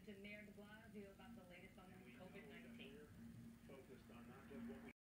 to Mayor de Blasio about